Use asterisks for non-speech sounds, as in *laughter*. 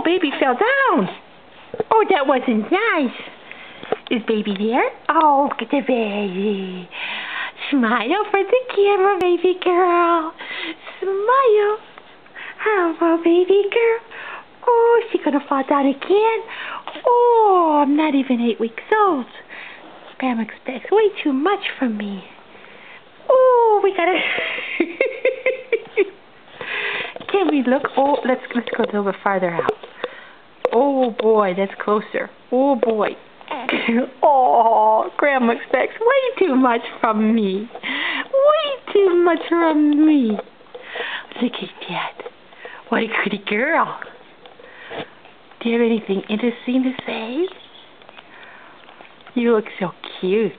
Oh, baby fell down. Oh, that wasn't nice. Is baby there? Oh, look at the baby. Smile for the camera, baby girl. Smile. Hello, baby girl. Oh, she gonna fall down again? Oh, I'm not even eight weeks old. Grandma expects way too much from me. Oh, we gotta. *laughs* Can we look? Oh, let's let's go a little bit farther out. Oh boy, that's closer. Oh boy. *coughs* oh, Grandma expects way too much from me. Way too much from me. Look at that. What a pretty girl. Do you have anything interesting to say? You look so cute.